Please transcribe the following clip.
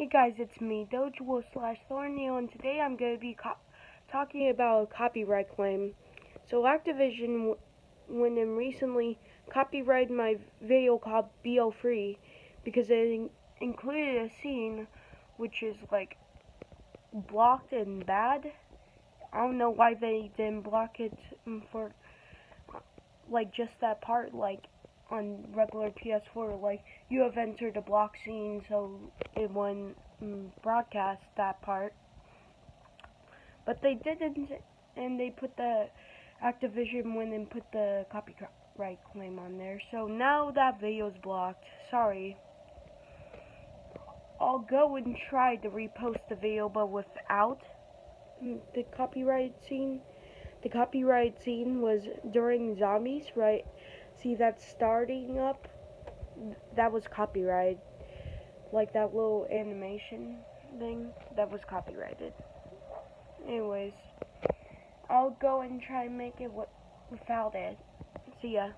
Hey guys, it's me, Dojewolf slash Thornnail, and today I'm going to be talking about a copyright claim. So Activision went and recently copyrighted my video called BO3 because it in included a scene which is like blocked and bad. I don't know why they didn't block it for like just that part, like on regular PS4, like you have entered a block scene, so it wouldn't mm, broadcast that part. But they didn't, and they put the Activision went and put the copyright claim on there. So now that video is blocked. Sorry. I'll go and try to repost the video, but without the copyright scene. The copyright scene was during zombies, right? See that starting up? That was copyrighted. Like that little animation thing, that was copyrighted. Anyways, I'll go and try and make it without it. See ya.